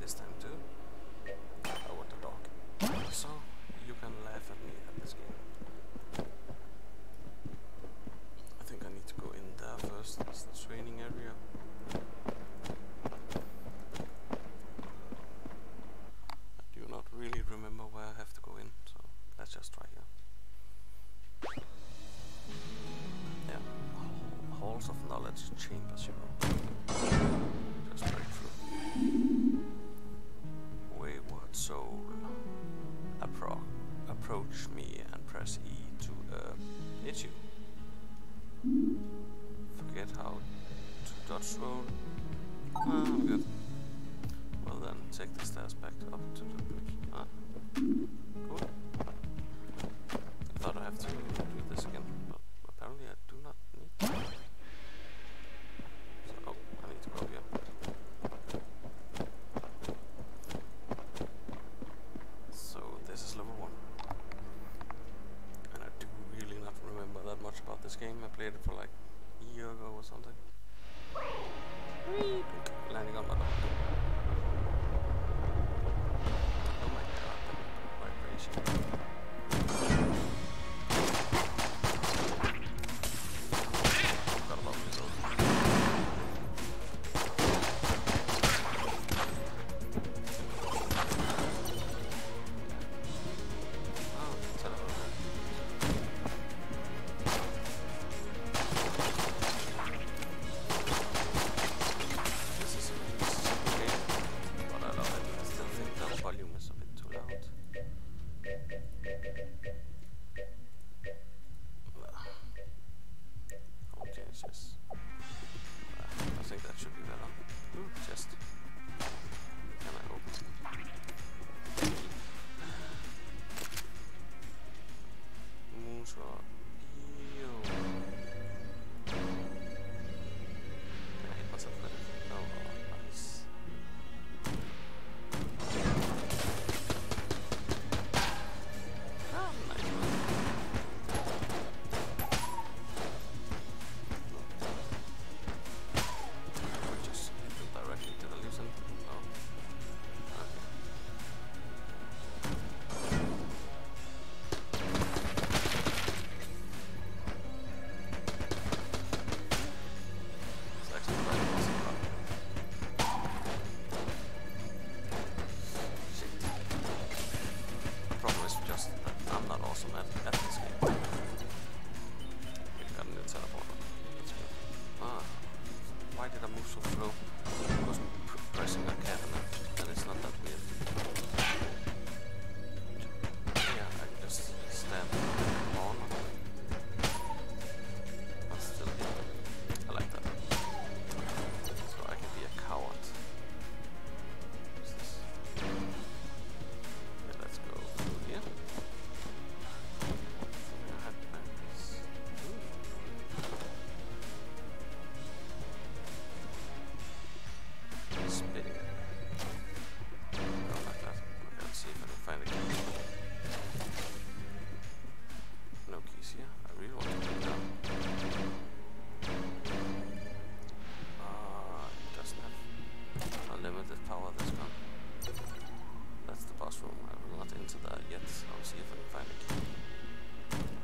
this time too. I want to talk. So, you can laugh at me at this game. I think I need to go in there first, that's the training area. awesome at, at this game. power this. That's the boss room. I'm not into that yet. I'll see if I can find a key.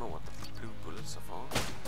know what the blue bullets are for.